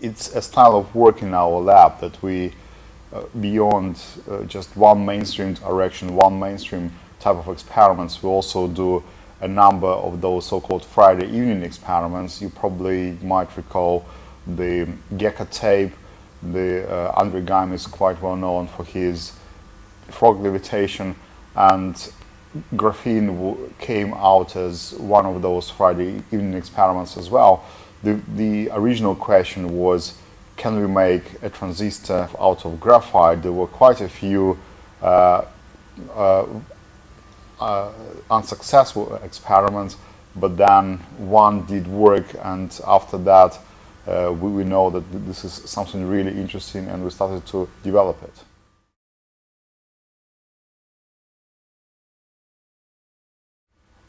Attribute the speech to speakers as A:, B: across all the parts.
A: it's a style of work in our lab that we, uh, beyond uh, just one mainstream direction, one mainstream type of experiments, we also do a number of those so-called Friday evening experiments. You probably might recall the gecko tape. The uh, Andre Geim is quite well known for his frog levitation, and graphene came out as one of those Friday evening experiments as well. The, the original question was, can we make a transistor out of graphite? There were quite a few uh, uh, uh, unsuccessful experiments, but then one did work, and after that, uh, we, we know that this is something really interesting, and we started to develop it.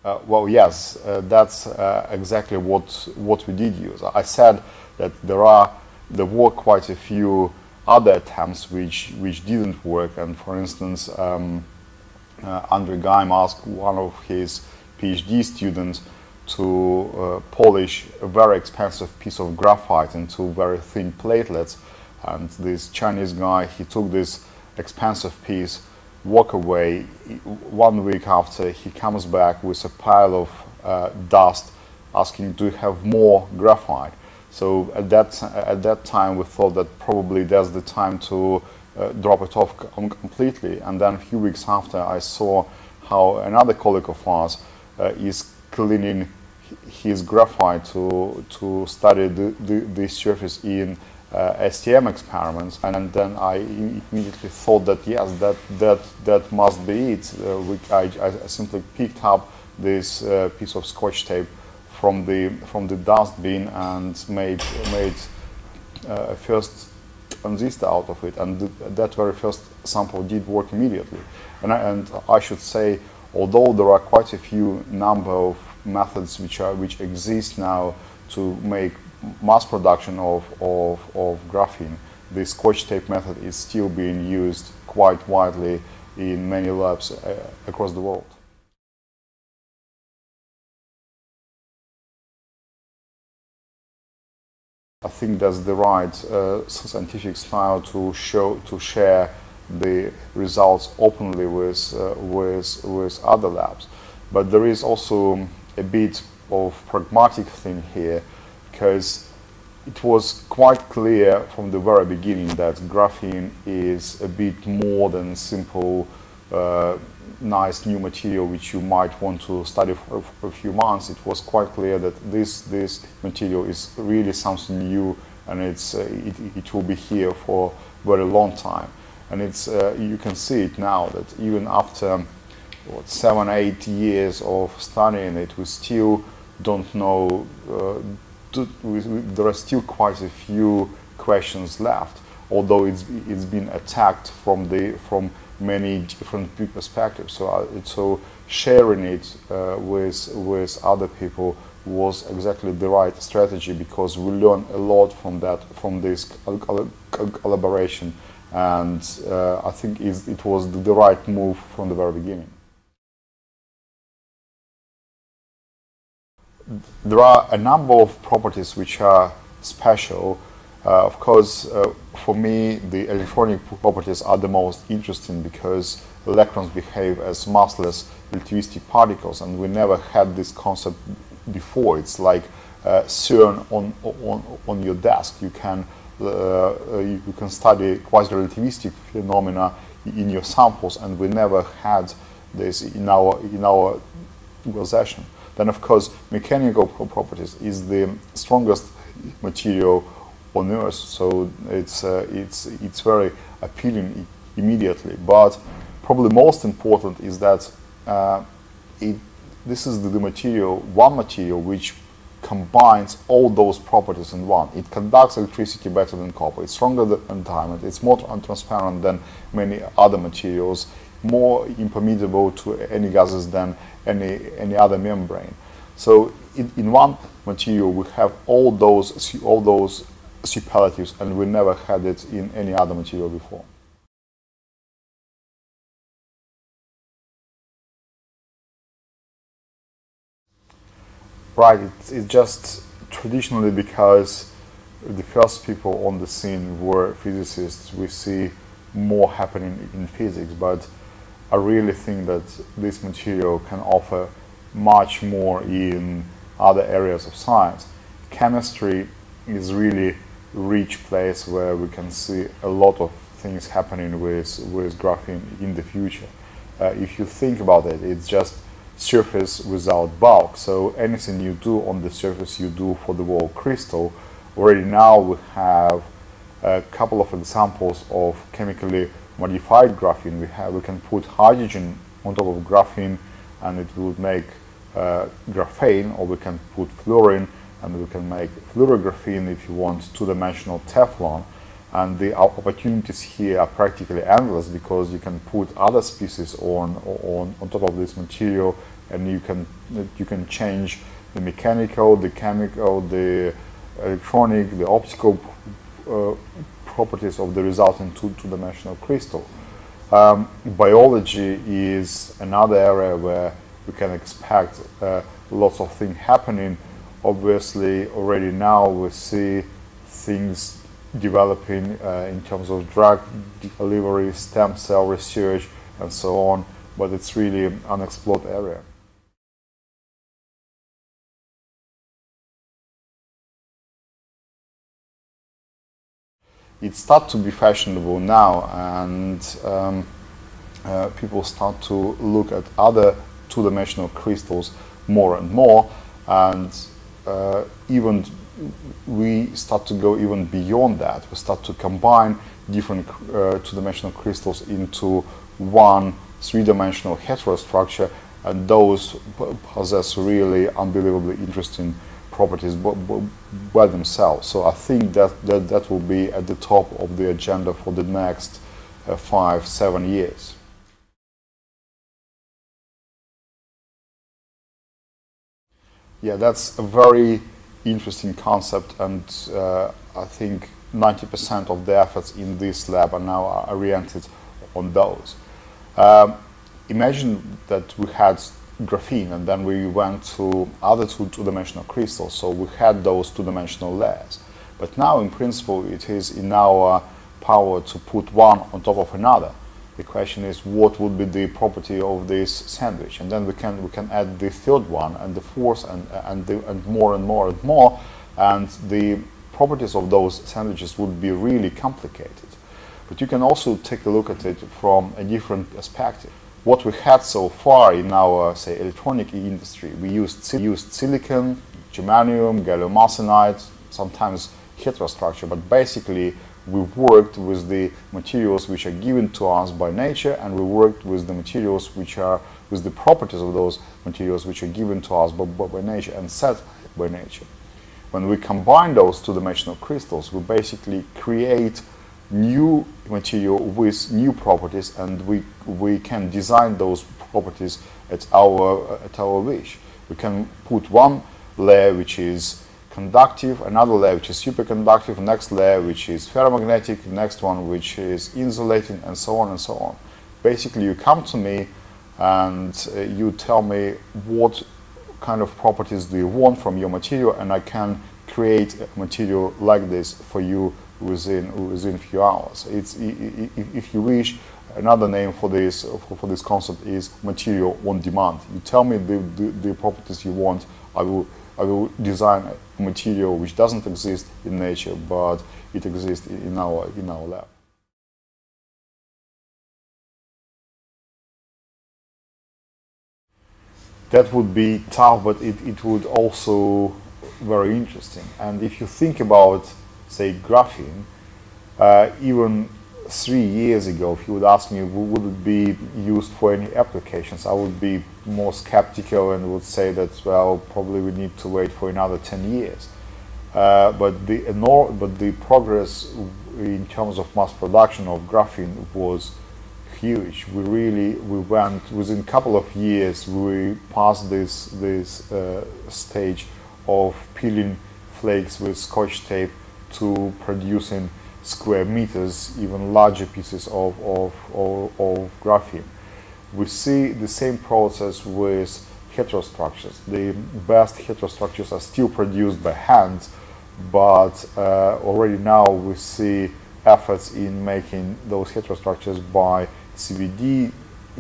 A: Uh, well, yes, uh, that's uh, exactly what what we did use. I said that there are there were quite a few other attempts which which didn't work, and for instance, um, uh, Andre Geim asked one of his PhD students to uh, polish a very expensive piece of graphite into very thin platelets, and this Chinese guy he took this expensive piece walk away. One week after, he comes back with a pile of uh, dust, asking, "Do you have more graphite?" So at that at that time, we thought that probably that's the time to uh, drop it off completely. And then a few weeks after, I saw how another colleague of ours uh, is cleaning his graphite to to study the, the, the surface in STM experiments, and then I immediately thought that yes, that that that must be it. Uh, I, I, simply picked up this uh, piece of scotch tape from the from the dustbin and made made uh, a first transistor out of it, and th that very first sample did work immediately. And I, and I should say, although there are quite a few number of methods which are which exist now to make mass production of, of, of graphene, the scotch tape method is still being used quite widely in many labs uh, across the world. I think that's the right uh, scientific style to show to share the results openly with uh, with with other labs. But there is also a bit of pragmatic thing here because it was quite clear from the very beginning that graphene is a bit more than simple uh, nice new material which you might want to study for, a few months. It was quite clear that this this material is really something new and it's uh, it, it will be here for a very long time. And it's uh, you can see it now that even after what, seven eight years of studying it, we still don't know uh, to, we, we, there are still quite a few questions left, although it's it's been attacked from the from many different perspectives. So uh, so sharing it uh, with with other people was exactly the right strategy because we learn a lot from that from this collaboration, and uh, I think it was the right move from the very beginning. There are a number of properties which are special. Uh, of course, uh, for me, the electronic properties are the most interesting because electrons behave as massless relativistic particles, and we never had this concept before. It's like uh, CERN on, on, on your desk. You can, uh, uh, you can study quasi-relativistic phenomena in your samples, and we never had this in our, in our possession. Then of course mechanical properties is the strongest material on Earth, so it's, uh, it's, it's very appealing immediately. But probably most important is that uh, it, this is the, the material, one material which combines all those properties in one. It conducts electricity better than copper, it's stronger than diamond, it's more transparent than many other materials, more impermeable to any gases than any, any other membrane. So in, in one material we have all those, all those superlatives and we never had it in any other material before. Right, it's, it's just traditionally because the first people on the scene were physicists. We see more happening in physics, but I really think that this material can offer much more in other areas of science. Chemistry is really rich place where we can see a lot of things happening with, with graphene in the future. Uh, if you think about it, it's just surface without bulk. So anything you do on the surface, you do for the wall crystal. Already now we have a couple of examples of chemically modified graphene. We have we can put hydrogen on top of graphane, and it would make uh, graphene, or we can put fluorine and we can make fluorographene if you want two-dimensional Teflon. And the opportunities here are practically endless because you can put other species on, on, on top of this material and you can, you can change the mechanical, the chemical, the electronic, the optical uh, properties of the resulting two-dimensional crystal. Um, biology is another area where we can expect uh, lots of things happening obviously already now we see things developing uh, in terms of drug delivery, stem cell research, and so on, but it's really an unexplored area. It starts to be fashionable now, and um, uh, people start to look at other two-dimensional crystals more and more, and uh, even we start to go even beyond that. We start to combine different uh, two-dimensional crystals into one three-dimensional heterostructure, and those possess really unbelievably interesting properties by themselves. So I think that, that that will be at the top of the agenda for the next uh, five, seven years. Yeah, that's a very interesting concept, and uh, I think 90% of the efforts in this lab are now oriented on those. Um, imagine that we had graphene and then we went to other two-dimensional crystals, so we had those two-dimensional layers. But now, in principle, it is in our power to put one on top of another. The question is what would be the property of this sandwich, and then we can we can add the third one and the fourth and and the, and more and more and more, and the properties of those sandwiches would be really complicated. But you can also take a look at it from a different perspective. What we had so far in our say electronic industry, we used used silicon, germanium, gallium arsenide, sometimes heterostructure, but basically we worked with the materials which are given to us by nature and we worked with the materials which are with the properties of those materials which are given to us by, by nature and set by nature. When we combine those two-dimensional crystals, we basically create new material with new properties and we, we can design those properties at our, at our wish. We can put one layer which is conductive, another layer which is superconductive, next layer which is ferromagnetic, next one which is insulating, and so on and so on. Basically, you come to me and uh, you tell me what kind of properties do you want from your material, and I can create a material like this for you within within a few hours. It's if you wish. Another name for this for this concept is material on demand. You tell me the, the, the properties you want, I will I will design a material which doesn't exist in nature, but it exists in our, in our lab. That would be tough, but it, it would also very interesting. And if you think about, say, graphene, uh, even three years ago, if you would ask me, would it be used for any applications, I would be more skeptical and would say that, well, probably we need to wait for another 10 years. Uh, but the but the progress in terms of mass production of graphene was huge. We really we went within a couple of years we passed this this uh, stage of peeling flakes with scotch tape to producing square meters, even larger pieces of, of, of, of graphene. We see the same process with heterostructures. The best heterostructures are still produced by hand, but uh, already now we see efforts in making those heterostructures by CVD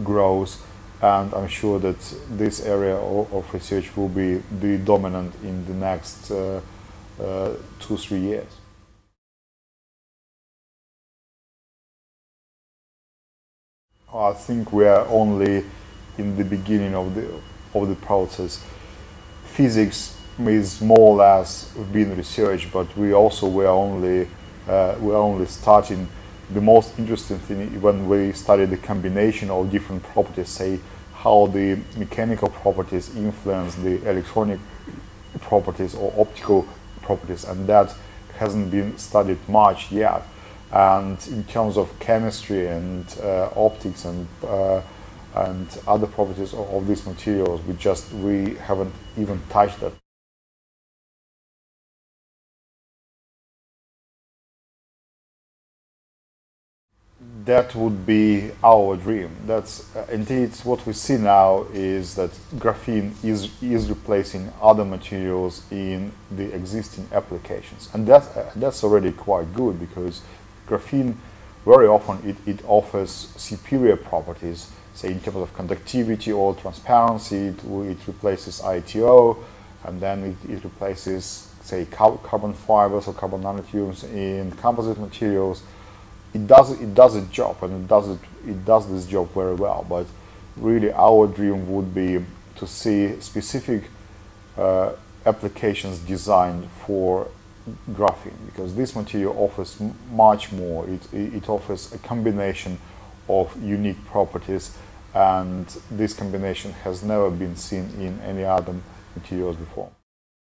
A: growth, and I'm sure that this area of, of research will be the dominant in the next uh, uh, two, three years. I think we are only in the beginning of the of the process. Physics is more or less being researched, but we also were only uh, we're only starting. The most interesting thing when we study the combination of different properties, say how the mechanical properties influence the electronic properties or optical properties, and that hasn't been studied much yet. And in terms of chemistry and uh, optics and uh, and other properties of, of these materials, we just we haven't even touched that. that would be our dream. That's uh, indeed what we see now is that graphene is is replacing other materials in the existing applications, and that uh, that's already quite good because graphene very often it, it offers superior properties, say in terms of conductivity or transparency. It, it replaces ITO, and then it, it replaces say carbon fibers or carbon nanotubes in composite materials it does it does its job and it does it it does this job very well. But really, our dream would be to see specific uh, applications designed for graphene because this material offers much more. It, it offers a combination of unique properties and this combination has never been seen in any other materials before.